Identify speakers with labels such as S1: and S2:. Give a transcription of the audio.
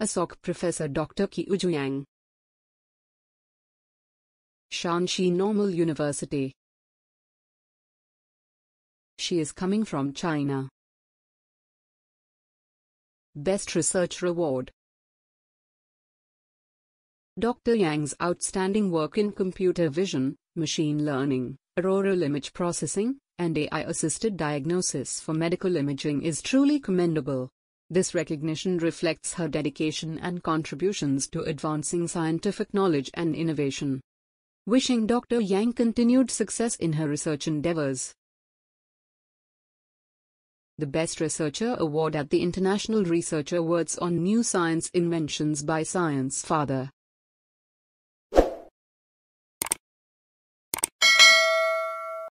S1: ASOC Professor Dr. Qiuju Yang. Shaanxi Normal University. She is coming from China. Best Research Award Dr. Yang's outstanding work in computer vision, machine learning, auroral image processing, and AI-assisted diagnosis for medical imaging is truly commendable. This recognition reflects her dedication and contributions to advancing scientific knowledge and innovation. Wishing Dr. Yang continued success in her research endeavors. The Best Researcher Award at the International Research Awards on New Science Inventions by Science Father.